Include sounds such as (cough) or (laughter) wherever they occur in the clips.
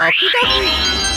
Okie dokie. Wow!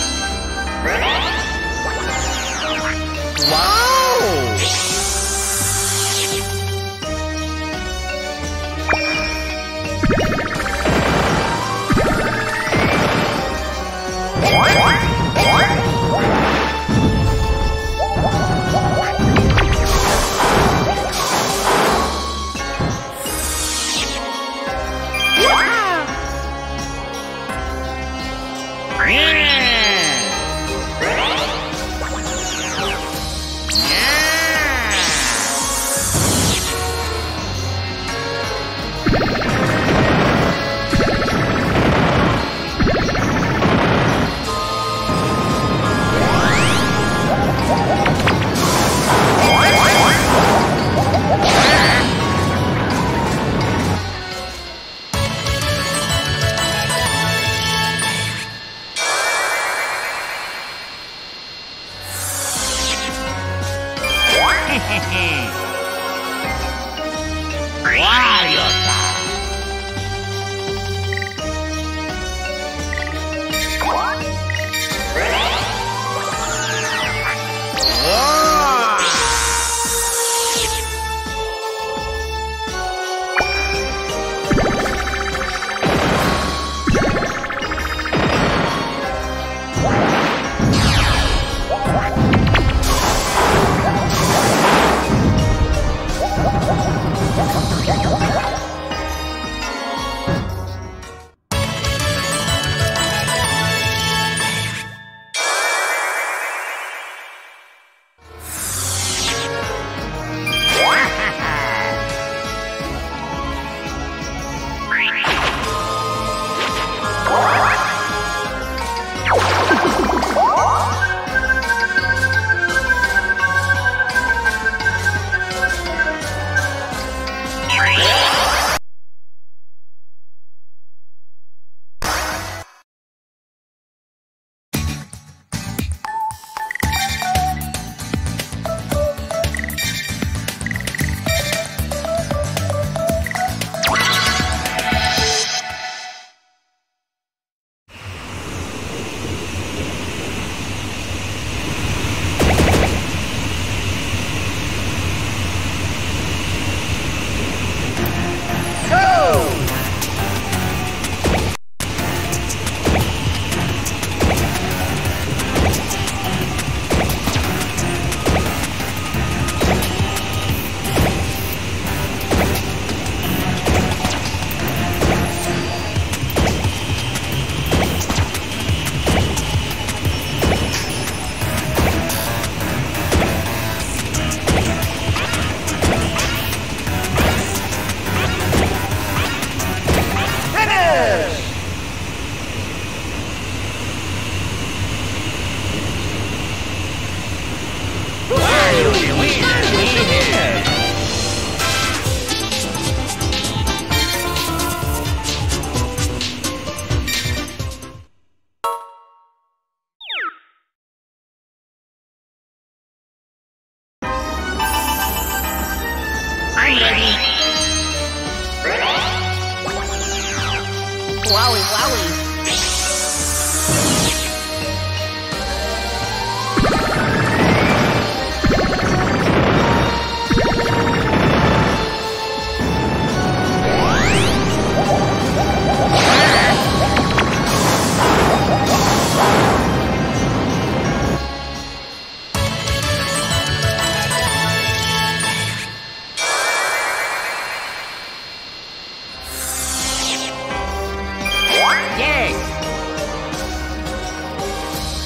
Wowie, wowie.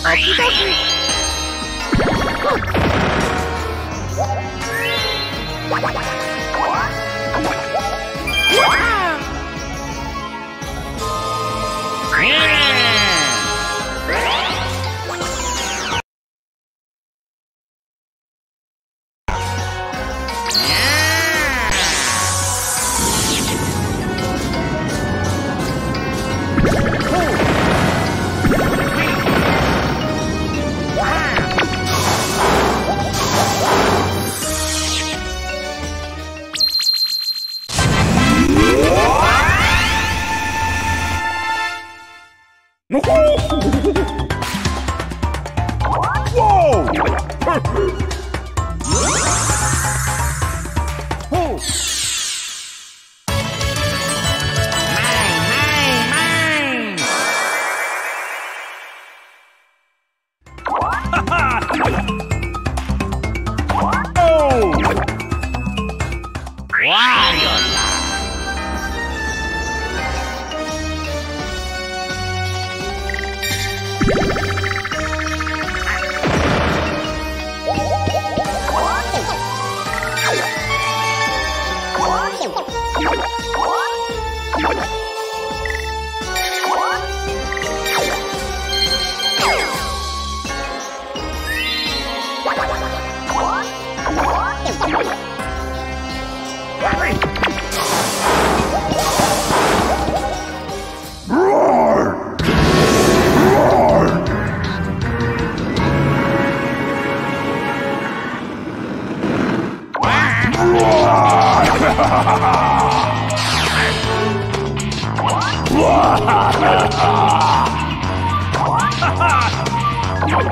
Okie dokie. (laughs) 哇！哈哈哈哈哈哇哈哈哈哈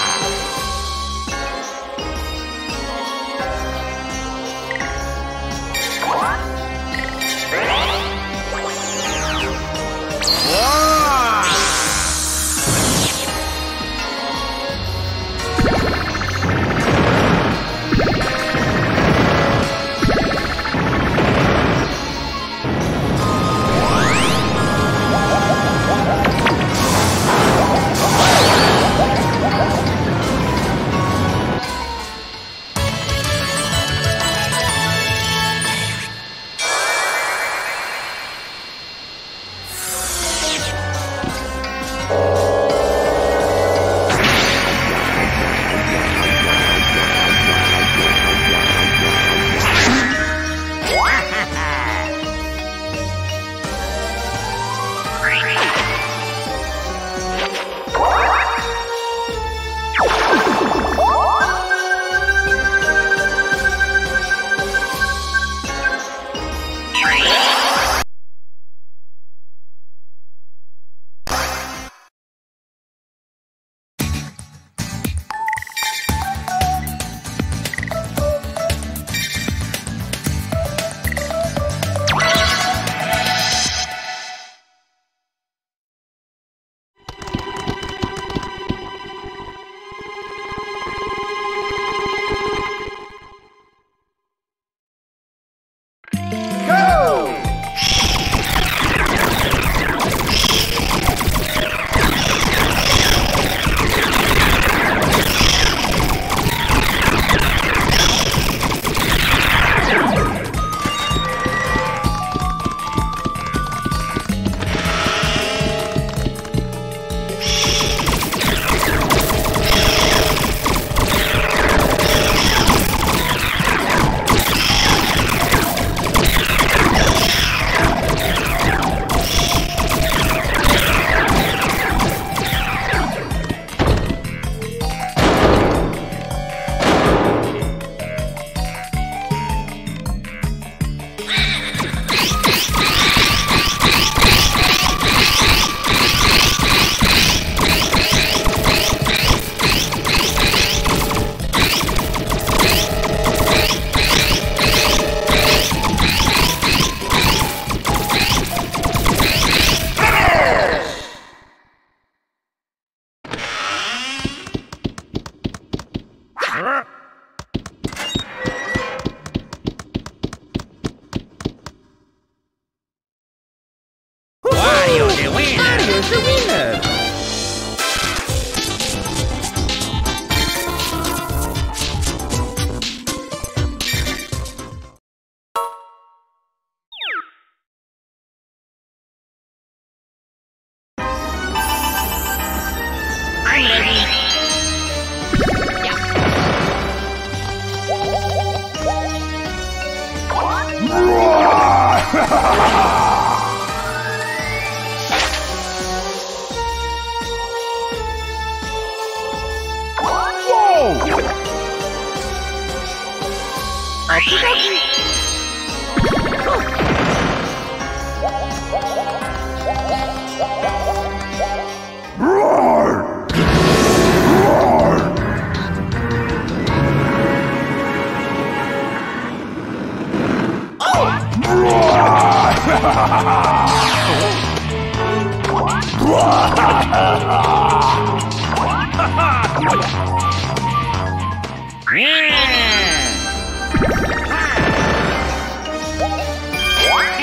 Okie (laughs) (laughs) Time.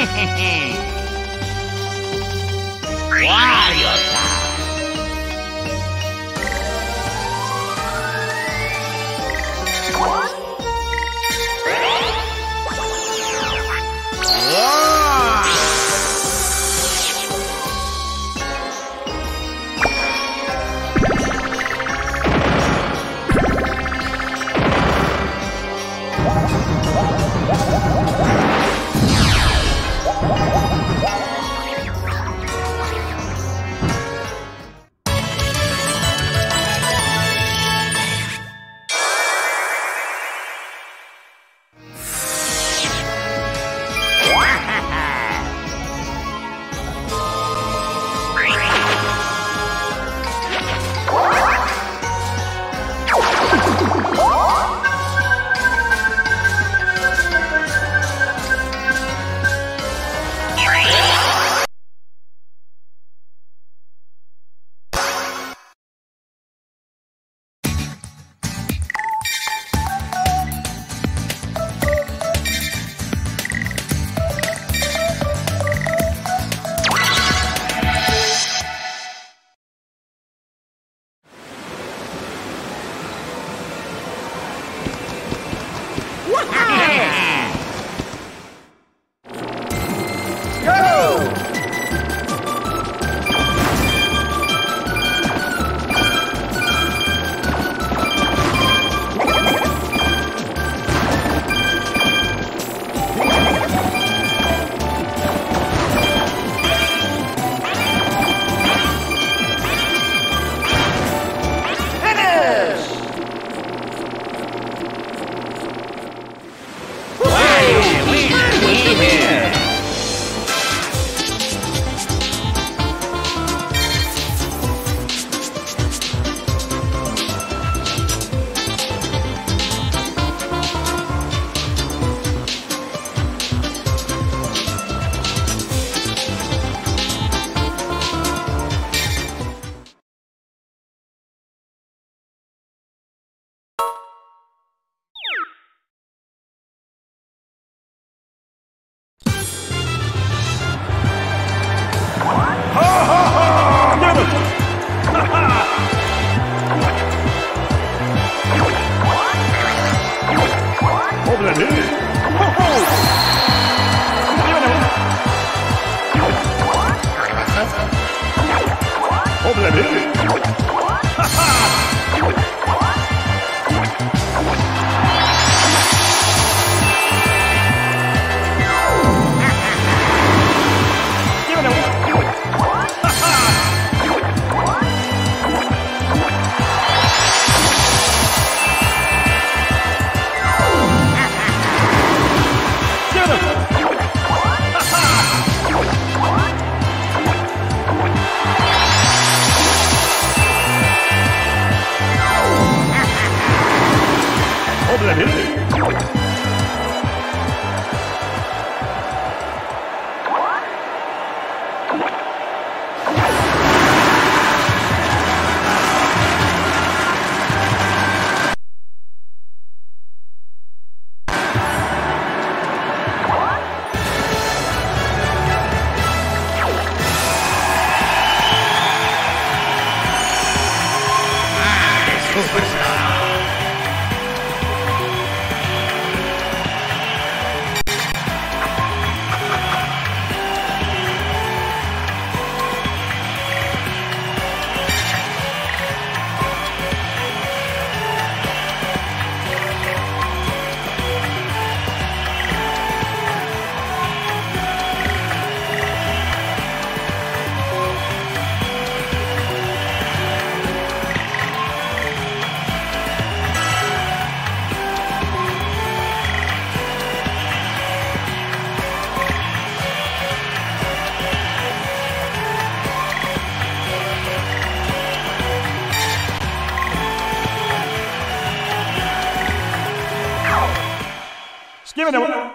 因为。